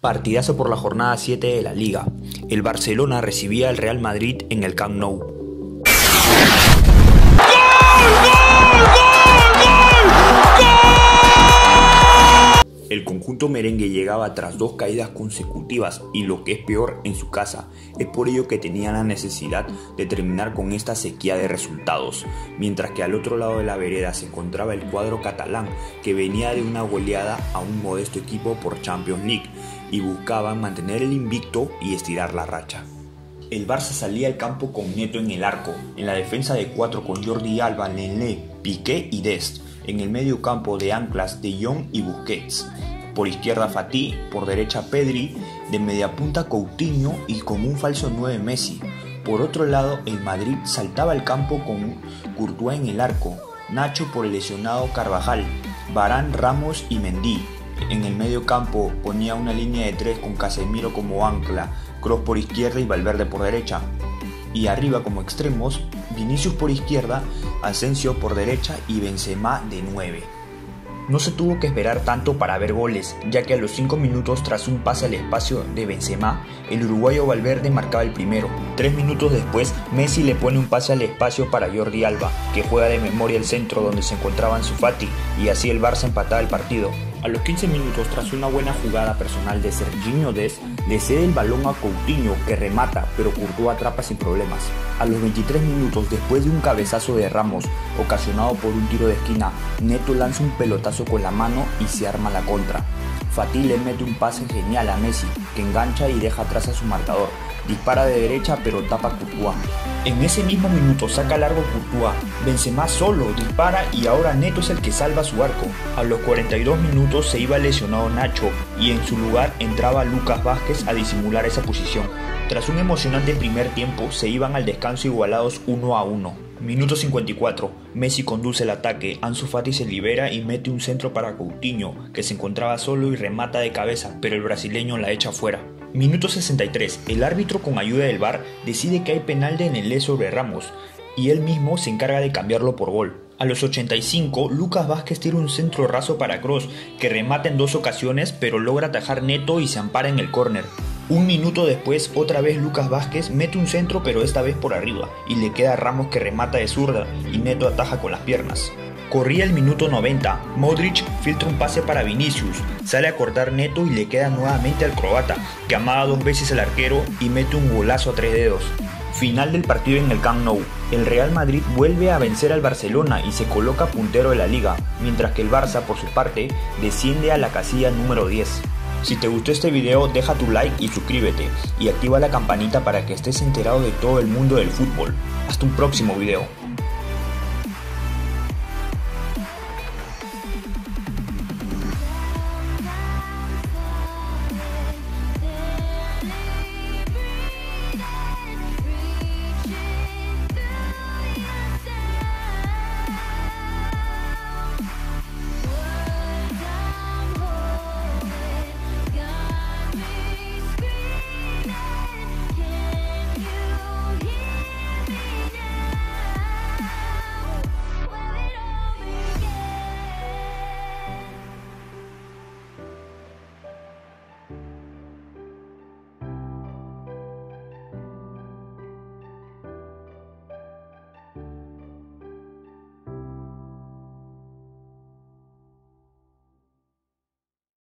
Partidazo por la jornada 7 de la Liga. El Barcelona recibía al Real Madrid en el Camp Nou. El conjunto merengue llegaba tras dos caídas consecutivas y lo que es peor en su casa. Es por ello que tenía la necesidad de terminar con esta sequía de resultados, mientras que al otro lado de la vereda se encontraba el cuadro catalán que venía de una goleada a un modesto equipo por Champions League y buscaban mantener el invicto y estirar la racha. El Barça salía al campo con Neto en el arco, en la defensa de cuatro con Jordi Alba, Lenglet, Piqué y Dest en el medio campo de anclas de Jong y Busquets. Por izquierda Fatih, por derecha Pedri, de media punta Coutinho y con un falso 9 Messi. Por otro lado, el Madrid saltaba al campo con Courtois en el arco, Nacho por el lesionado Carvajal, Barán, Ramos y Mendy. En el medio campo ponía una línea de tres con Casemiro como ancla, Kroos por izquierda y Valverde por derecha. Y arriba como extremos, Vinicius por izquierda, Asensio por derecha y Benzema de 9. No se tuvo que esperar tanto para ver goles, ya que a los 5 minutos tras un pase al espacio de Benzema, el uruguayo Valverde marcaba el primero. Tres minutos después, Messi le pone un pase al espacio para Jordi Alba, que juega de memoria el centro donde se encontraba su Fati, y así el Barça empataba el partido. A los 15 minutos, tras una buena jugada personal de Serginho Des, le cede el balón a Coutinho, que remata, pero Courtois atrapa sin problemas. A los 23 minutos, después de un cabezazo de Ramos, ocasionado por un tiro de esquina, Neto lanza un pelotazo con la mano y se arma la contra. Fatih le mete un pase genial a Messi, que engancha y deja atrás a su marcador. Dispara de derecha pero tapa Courtois. En ese mismo minuto saca largo Courtois. Benzema solo dispara y ahora Neto es el que salva su arco. A los 42 minutos se iba lesionado Nacho y en su lugar entraba Lucas Vázquez a disimular esa posición. Tras un emocionante primer tiempo se iban al descanso igualados 1 a 1. Minuto 54. Messi conduce el ataque, Ansu Fati se libera y mete un centro para Coutinho, que se encontraba solo y remata de cabeza, pero el brasileño la echa fuera. Minuto 63. El árbitro con ayuda del VAR decide que hay penal de Nelé sobre Ramos y él mismo se encarga de cambiarlo por gol. A los 85, Lucas Vázquez tira un centro raso para Cross, que remata en dos ocasiones pero logra atajar neto y se ampara en el córner. Un minuto después, otra vez Lucas Vázquez mete un centro pero esta vez por arriba, y le queda a Ramos que remata de zurda y Neto ataja con las piernas. Corría el minuto 90, Modric filtra un pase para Vinicius, sale a cortar Neto y le queda nuevamente al croata, que amaga dos veces al arquero y mete un golazo a tres dedos. Final del partido en el Camp Nou. El Real Madrid vuelve a vencer al Barcelona y se coloca puntero de la liga, mientras que el Barça, por su parte, desciende a la casilla número 10. Si te gustó este video deja tu like y suscríbete y activa la campanita para que estés enterado de todo el mundo del fútbol. Hasta un próximo video.